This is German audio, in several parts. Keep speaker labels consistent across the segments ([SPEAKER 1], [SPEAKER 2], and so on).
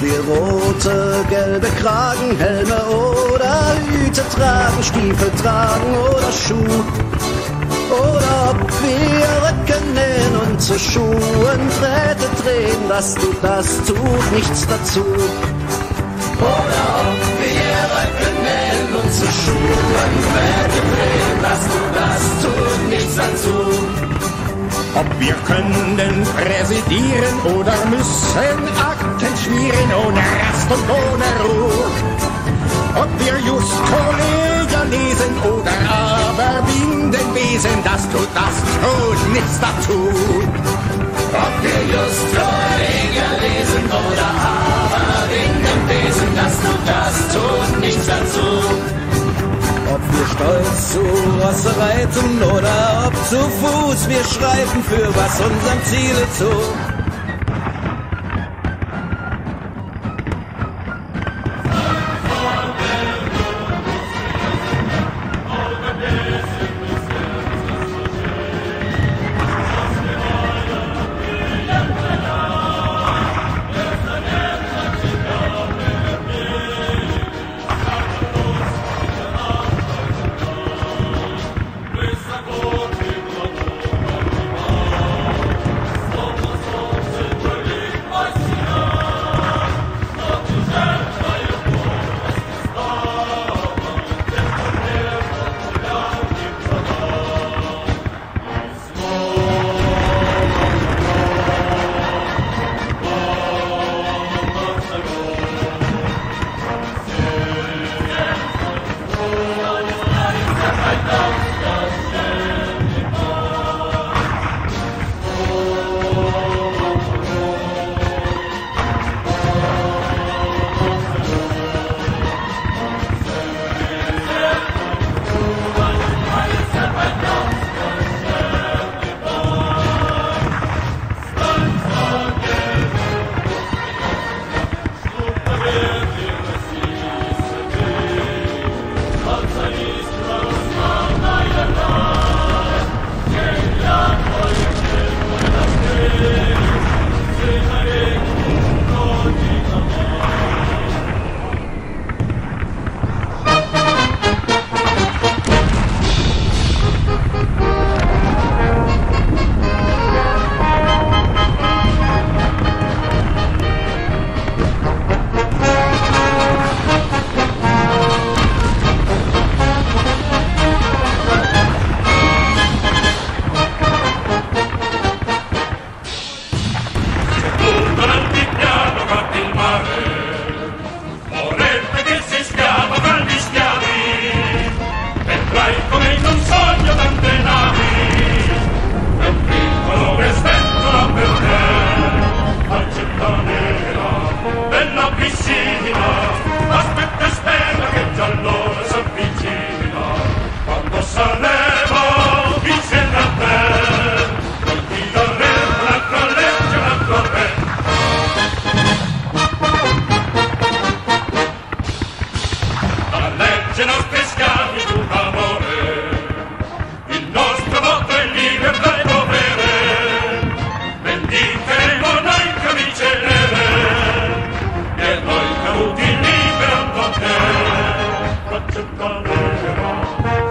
[SPEAKER 1] wir rote, gelbe Kragenhelme oder Hüte tragen, Stiefel tragen oder Schuh. Oder ob wir Röcken nähen und zu Schuhen Drähte drehen, das tut, das tut nichts dazu. Oder ob wir Röcken nähen und zu Schuhen Drähte drehen, das tut, das tut nichts dazu.
[SPEAKER 2] Ob wir können präsidieren oder müssen Akten schmieren ohne Rast und ohne Ruhe. Ob wir just Kollegen lesen oder aber Bindenwesen, das tut, das tut nichts dazu.
[SPEAKER 1] Rosse reiten oder ob zu Fuß wir schreiten für was unserem Ziele zu.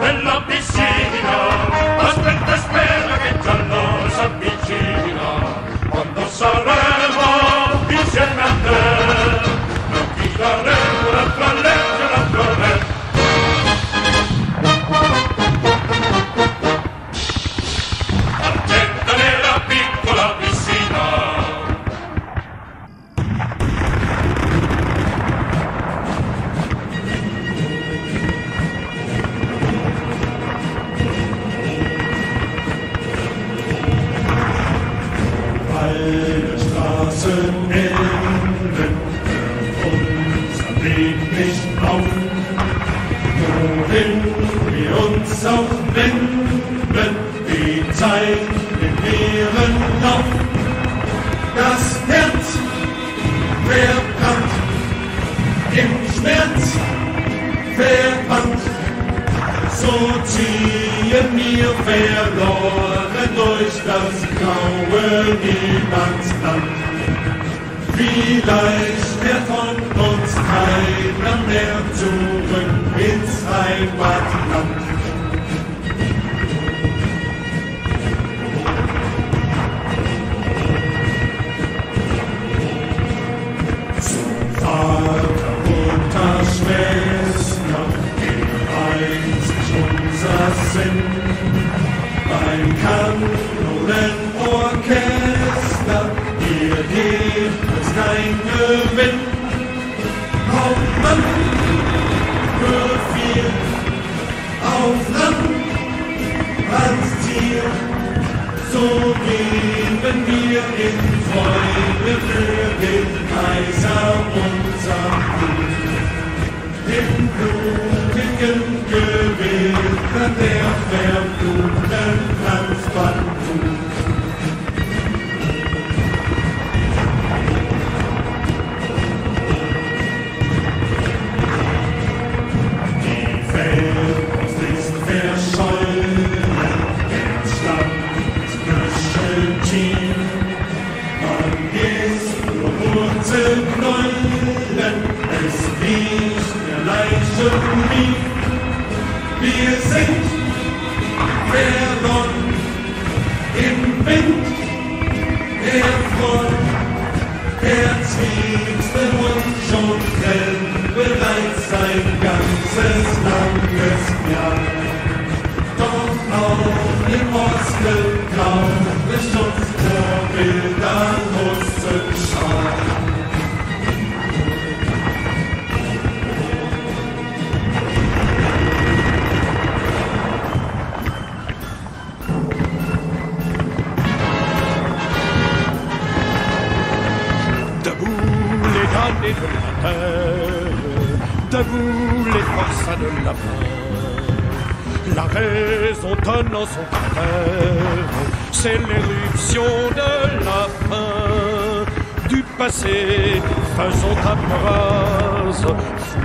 [SPEAKER 1] Nella piscina ganzen Erden unser Weg nicht auf, wohin wir uns auch wenden, die Zeit im leeren Lauf. Das Herz verbrannt, im Schmerz verbrannt, so ziehen wir verloren durch das graue Niemandsland. Vielleicht wird von uns keiner mehr zurück ins Heimatland. Zum Vater, Mutter, Schwester, geht einst unser Sinn. Beim Kanonenorchester, Für den Kaiser unser Blut. Im blutigen Gewehr der verfluchten Wir sind verloren im Wind der Front. Herzliebste und schon grell, bereits sein ganzes langes Jahr. Doch auch im Osten kaum
[SPEAKER 2] les forçats de la faim. La raison donne en son caractère, c'est l'éruption de la fin. Du passé, faisons table rase,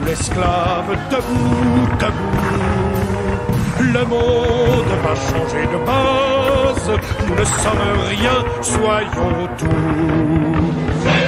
[SPEAKER 2] l'esclave debout, debout. Le monde va changer de base, nous ne sommes rien, soyons tout.